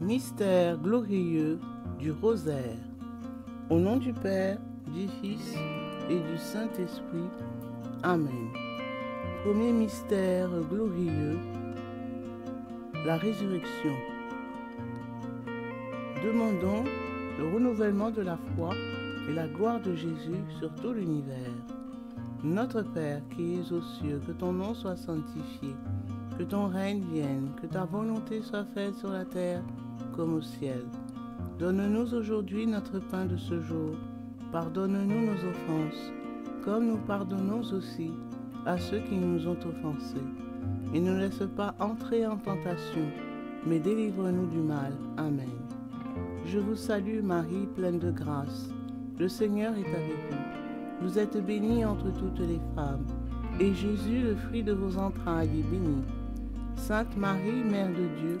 Mystère glorieux du rosaire. Au nom du Père, du Fils et du Saint-Esprit. Amen. Premier mystère glorieux, la résurrection. Demandons le renouvellement de la foi et la gloire de Jésus sur tout l'univers. Notre Père qui es aux cieux, que ton nom soit sanctifié, que ton règne vienne, que ta volonté soit faite sur la terre comme au ciel. Donne-nous aujourd'hui notre pain de ce jour. Pardonne-nous nos offenses, comme nous pardonnons aussi à ceux qui nous ont offensés. Et ne laisse pas entrer en tentation, mais délivre-nous du mal. Amen. Je vous salue Marie, pleine de grâce. Le Seigneur est avec vous. Vous êtes bénie entre toutes les femmes, et Jésus, le fruit de vos entrailles, est béni. Sainte Marie, Mère de Dieu,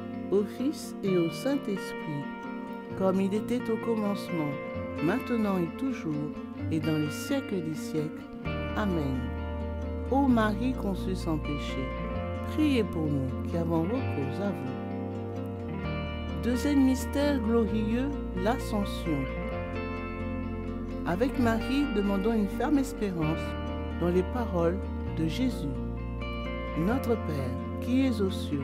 au Fils et au Saint-Esprit, comme il était au commencement, maintenant et toujours, et dans les siècles des siècles. Amen. Ô Marie conçue sans péché, priez pour nous qui avons recours à vous. Deuxième mystère glorieux, l'Ascension. Avec Marie, demandons une ferme espérance dans les paroles de Jésus. Notre Père, qui es aux cieux,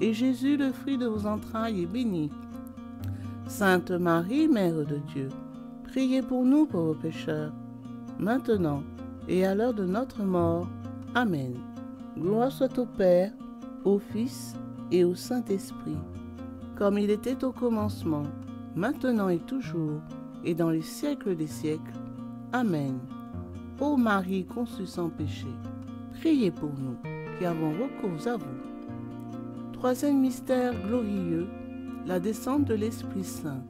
et Jésus, le fruit de vos entrailles, est béni. Sainte Marie, Mère de Dieu, priez pour nous pauvres pécheurs, maintenant et à l'heure de notre mort. Amen. Gloire soit au Père, au Fils et au Saint-Esprit, comme il était au commencement, maintenant et toujours, et dans les siècles des siècles. Amen. Ô Marie conçue sans péché, priez pour nous qui avons recours à vous. Troisième mystère glorieux, la descente de l'Esprit Saint.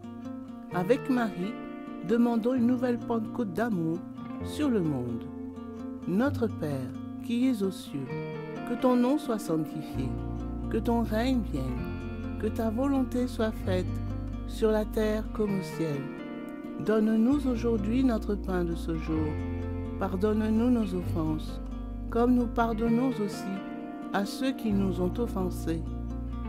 Avec Marie, demandons une nouvelle Pentecôte d'amour sur le monde. Notre Père, qui es aux cieux, que ton nom soit sanctifié, que ton règne vienne, que ta volonté soit faite sur la terre comme au ciel. Donne-nous aujourd'hui notre pain de ce jour. Pardonne-nous nos offenses, comme nous pardonnons aussi à ceux qui nous ont offensés.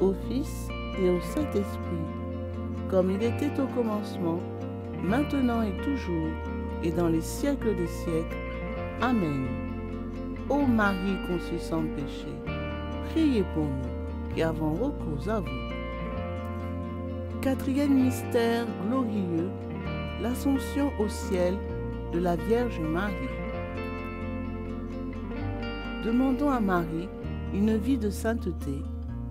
au Fils et au Saint-Esprit, comme il était au commencement, maintenant et toujours, et dans les siècles des siècles. Amen. Ô Marie conçue sans péché, priez pour nous qui avons recours à vous. Quatrième mystère glorieux, l'Assomption au ciel de la Vierge Marie. Demandons à Marie une vie de sainteté et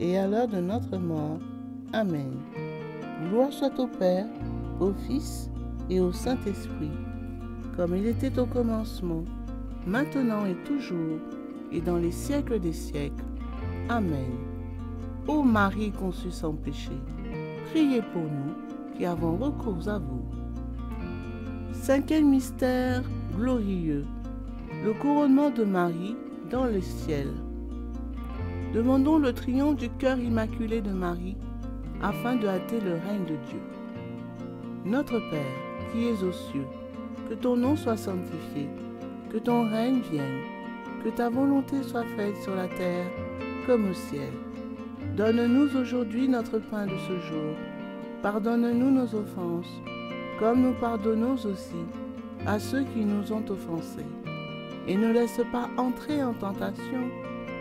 et à l'heure de notre mort. Amen. Gloire soit au Père, au Fils et au Saint-Esprit, comme il était au commencement, maintenant et toujours, et dans les siècles des siècles. Amen. Ô Marie conçue sans péché, priez pour nous qui avons recours à vous. Cinquième mystère glorieux, le couronnement de Marie dans le ciel. Demandons le triomphe du cœur immaculé de Marie afin de hâter le règne de Dieu. Notre Père, qui es aux cieux, que ton nom soit sanctifié, que ton règne vienne, que ta volonté soit faite sur la terre comme au ciel. Donne-nous aujourd'hui notre pain de ce jour. Pardonne-nous nos offenses, comme nous pardonnons aussi à ceux qui nous ont offensés. Et ne laisse pas entrer en tentation,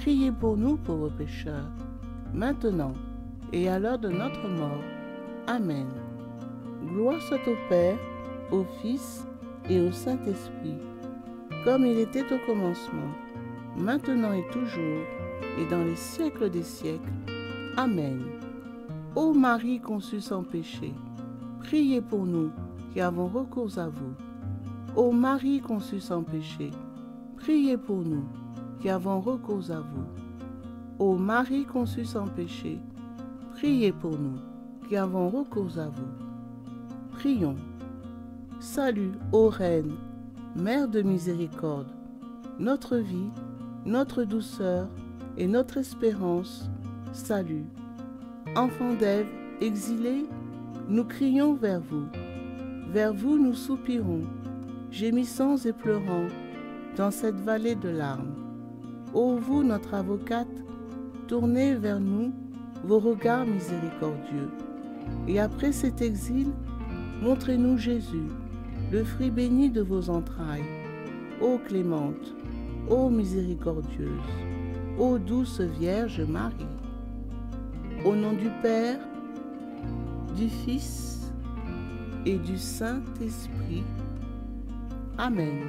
priez pour nous pauvres pécheurs, maintenant et à l'heure de notre mort. Amen. Gloire soit au Père, au Fils et au Saint-Esprit, comme il était au commencement, maintenant et toujours, et dans les siècles des siècles. Amen. Ô Marie conçue sans péché, priez pour nous qui avons recours à vous. Ô Marie conçue sans péché, priez pour nous qui avons recours à vous. Ô Marie conçue sans péché, priez pour nous qui avons recours à vous. Prions. Salut, ô Reine, Mère de miséricorde, notre vie, notre douceur et notre espérance. Salut. Enfants d'Ève, exilés, nous crions vers vous. Vers vous nous soupirons, gémissant et pleurant dans cette vallée de larmes. Ô vous, notre avocate, tournez vers nous vos regards miséricordieux. Et après cet exil, montrez-nous Jésus, le fruit béni de vos entrailles. Ô clémente, ô miséricordieuse, ô douce Vierge Marie. Au nom du Père, du Fils et du Saint-Esprit. Amen.